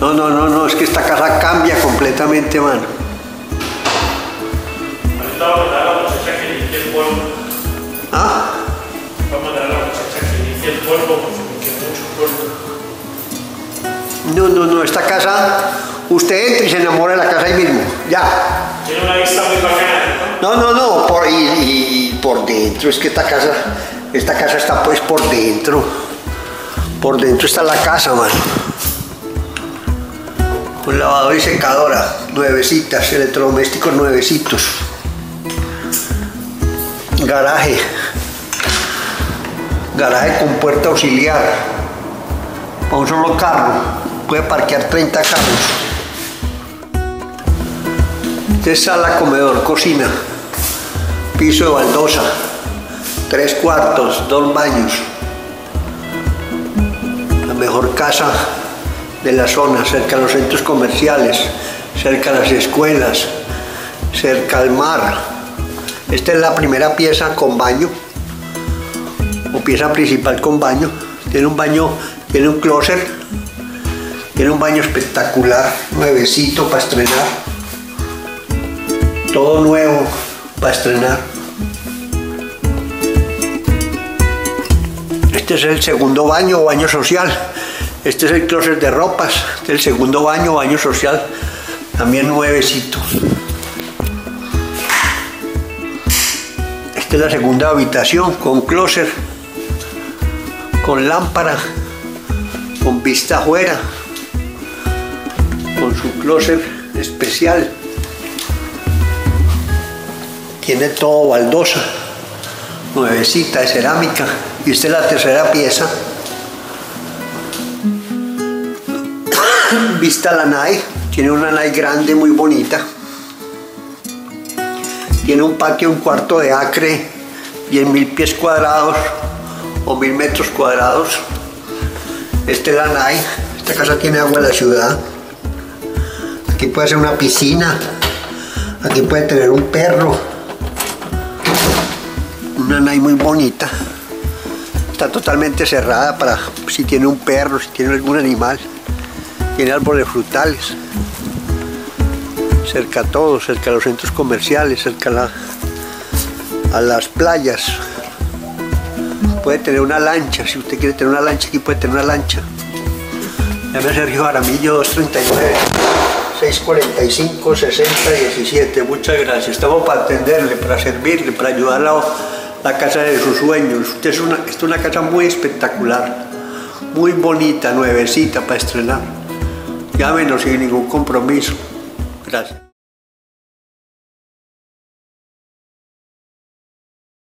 No, no, no, no, es que esta casa cambia completamente, mano. ¿Ah? No, no, no, esta casa, usted entra y se enamora de la casa ahí mismo, ya. Tiene una vista muy bacana, ¿no? No, no, por, y, por dentro, es que esta casa, esta casa está pues por dentro. Por dentro está la casa, mano. Con lavadora y secadora, nuevecitas, electrodomésticos nuevecitos. Garaje. Garaje con puerta auxiliar. Para un solo carro. Puede parquear 30 carros. Esta es sala, comedor, cocina. Piso de baldosa. Tres cuartos, dos baños. La mejor casa de la zona, cerca de los centros comerciales, cerca de las escuelas, cerca al mar. Esta es la primera pieza con baño, o pieza principal con baño. Tiene un baño, tiene un closet, tiene un baño espectacular, nuevecito para estrenar. Todo nuevo para estrenar. Este es el segundo baño o baño social. Este es el closet de ropas. Este es el segundo baño o baño social. También nuevecito. Esta es la segunda habitación con closet, con lámpara, con vista afuera, con su closet especial. Tiene todo baldosa, nuevecita de cerámica. Y la tercera pieza. Vista la nave. Tiene una nave grande, muy bonita. Tiene un patio, un cuarto de acre, 10 mil pies cuadrados o mil metros cuadrados. Esta es la nave. Esta casa tiene agua en la ciudad. Aquí puede ser una piscina. Aquí puede tener un perro. Una nave muy bonita. Está totalmente cerrada para si tiene un perro, si tiene algún animal. Tiene árboles frutales. Cerca a todo, cerca a los centros comerciales, cerca a, la- a las playas. Puede tener una lancha, si usted quiere tener una lancha, aquí puede tener una lancha. Llame a Sergio Jaramillo 239 645 60 17. Muchas gracias. Estamos para atenderle, para servirle, para ayudarle a la casa de sus sueños. Usted es una, es una casa muy espectacular, muy bonita, nuevecita para estrenar. Llámenos sin ningún compromiso. Gracias.